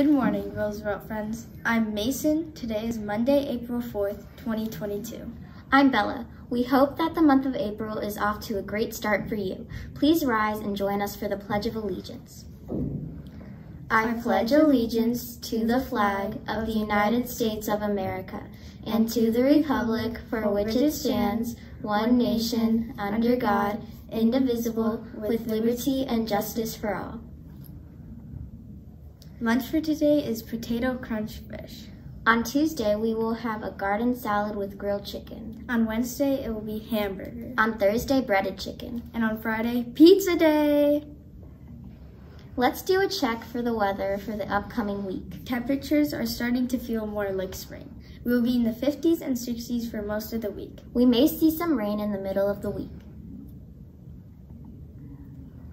Good morning, Roosevelt friends. I'm Mason. Today is Monday, April 4th, 2022. I'm Bella. We hope that the month of April is off to a great start for you. Please rise and join us for the Pledge of Allegiance. I pledge allegiance to the flag of the United States of America and to the republic for which it stands, one nation, under God, indivisible, with liberty and justice for all. Lunch for today is potato crunch fish. On Tuesday, we will have a garden salad with grilled chicken. On Wednesday, it will be hamburger. On Thursday, breaded chicken. And on Friday, pizza day. Let's do a check for the weather for the upcoming week. Temperatures are starting to feel more like spring. We will be in the 50s and 60s for most of the week. We may see some rain in the middle of the week.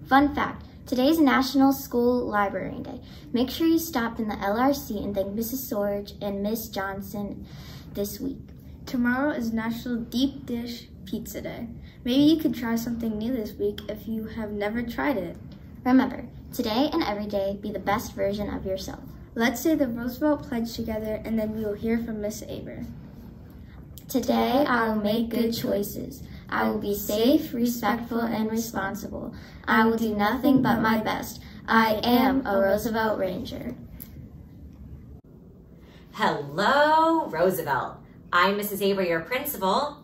Fun fact, today's National School Library Day. Make sure you stop in the LRC and thank Mrs. Sorge and Miss Johnson this week. Tomorrow is National Deep Dish Pizza Day. Maybe you could try something new this week if you have never tried it. Remember, today and every day, be the best version of yourself. Let's say the Roosevelt Pledge together and then we will hear from Miss Aber. Today, I will make good choices. I will be safe, respectful, and responsible. I will do nothing but my best. I am a Roosevelt Ranger. Hello, Roosevelt. I'm Mrs. Aber, your principal.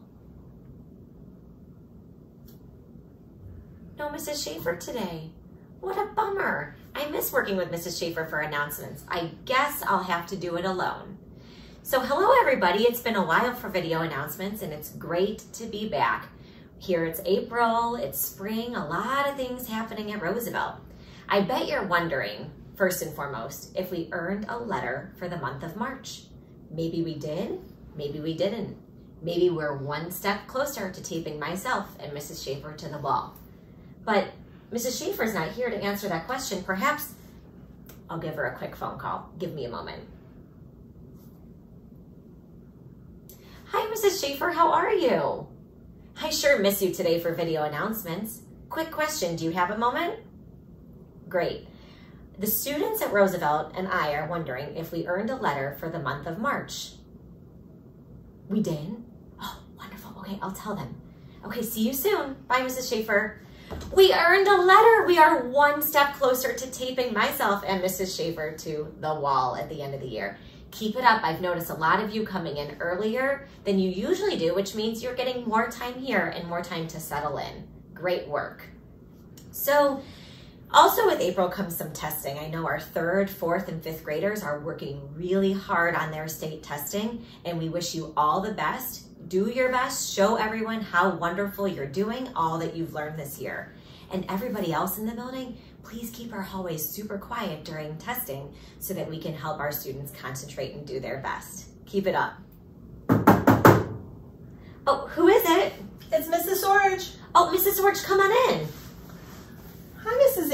No Mrs. Schaefer today. What a bummer. I miss working with Mrs. Schaefer for announcements. I guess I'll have to do it alone. So hello everybody, it's been a while for video announcements and it's great to be back. Here it's April, it's spring, a lot of things happening at Roosevelt. I bet you're wondering, first and foremost, if we earned a letter for the month of March. Maybe we did, maybe we didn't. Maybe we're one step closer to taping myself and Mrs. Schaefer to the wall. But Mrs. Schaefer's not here to answer that question. Perhaps I'll give her a quick phone call. Give me a moment. Hi, Mrs. Schaefer, how are you? I sure miss you today for video announcements. Quick question, do you have a moment? Great. The students at Roosevelt and I are wondering if we earned a letter for the month of March. We did? Oh, wonderful. Okay, I'll tell them. Okay, see you soon. Bye, Mrs. Schaefer. We earned a letter. We are one step closer to taping myself and Mrs. Schaefer to the wall at the end of the year. Keep it up. I've noticed a lot of you coming in earlier than you usually do, which means you're getting more time here and more time to settle in. Great work. So also with April comes some testing. I know our third, fourth, and fifth graders are working really hard on their state testing, and we wish you all the best. Do your best, show everyone how wonderful you're doing, all that you've learned this year. And everybody else in the building, please keep our hallways super quiet during testing so that we can help our students concentrate and do their best. Keep it up. Oh, who is it? It's Mrs. Sorge. Oh, Mrs. Sorge, come on in.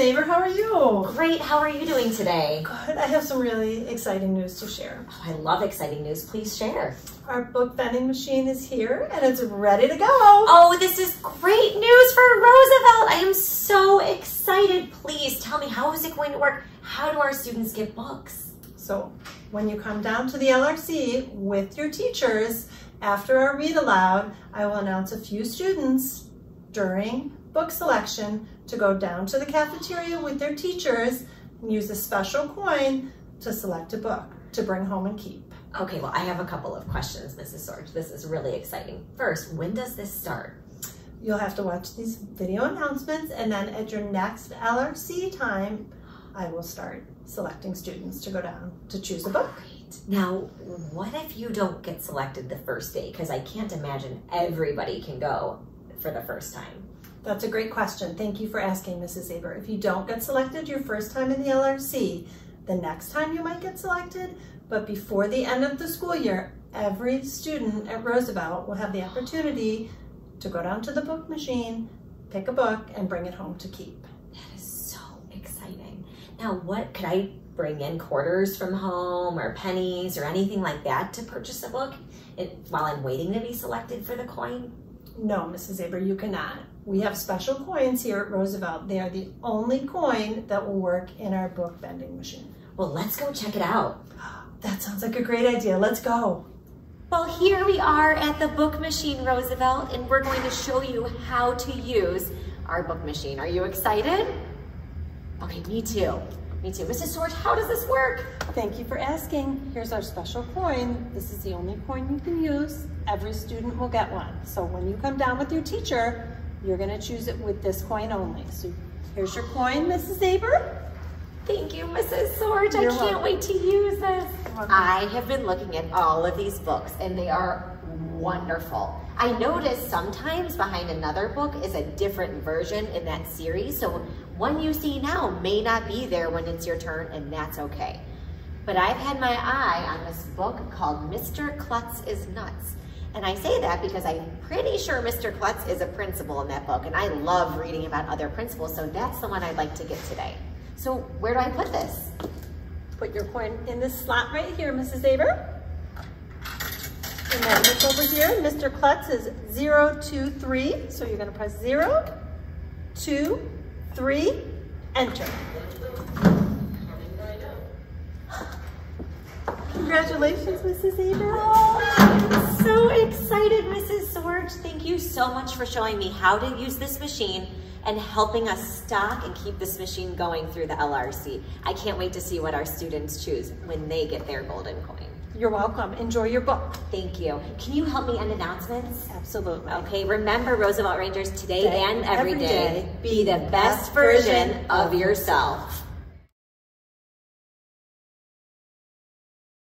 Aber. How are you? Great. How are you doing today? Good. I have some really exciting news to share. Oh, I love exciting news. Please share. Our book vending machine is here and it's ready to go. Oh, this is great news for Roosevelt. I am so excited. Please tell me, how is it going to work? How do our students get books? So when you come down to the LRC with your teachers, after our read aloud, I will announce a few students during book selection to go down to the cafeteria with their teachers and use a special coin to select a book to bring home and keep. Okay, well, I have a couple of questions, Mrs. Sorge. This is really exciting. First, when does this start? You'll have to watch these video announcements and then at your next LRC time, I will start selecting students to go down to choose a book. Great. Now, what if you don't get selected the first day? Because I can't imagine everybody can go for the first time. That's a great question. Thank you for asking, Mrs. Aber. If you don't get selected your first time in the LRC, the next time you might get selected, but before the end of the school year, every student at Roosevelt will have the opportunity to go down to the book machine, pick a book, and bring it home to keep. That is so exciting. Now, what could I bring in quarters from home or pennies or anything like that to purchase a book while I'm waiting to be selected for the coin? No, Mrs. Aber, you cannot. We have special coins here at Roosevelt. They are the only coin that will work in our book vending machine. Well, let's go check it out. That sounds like a great idea. Let's go. Well, here we are at the book machine, Roosevelt, and we're going to show you how to use our book machine. Are you excited? Okay, me too. Me too. Mrs. Sorge, how does this work? Thank you for asking. Here's our special coin. This is the only coin you can use. Every student will get one. So when you come down with your teacher, you're gonna choose it with this coin only. So here's your coin, Mrs. Aber. Thank you, Mrs. Sorge. I can't welcome. wait to use this. I have been looking at all of these books and they are wonderful. I notice sometimes behind another book is a different version in that series. So one you see now may not be there when it's your turn and that's okay. But I've had my eye on this book called Mr. Klutz is Nuts. And I say that because I'm pretty sure Mr. Klutz is a principal in that book and I love reading about other principals. So that's the one I'd like to get today. So where do I put this? Put your coin in this slot right here, Mrs. Aber. And then look over here. Mr. Klutz is zero, two, three. So you're gonna press zero, two, three, enter. Congratulations, Mrs. Aber. I'm so excited, Mrs. Sorge. Thank you so much for showing me how to use this machine and helping us stock and keep this machine going through the LRC. I can't wait to see what our students choose when they get their golden coin. You're welcome. Enjoy your book. Thank you. Can you help me end announcements? Absolutely. Okay, remember Roosevelt Rangers today Day and every every day, day, be the best version of yourself.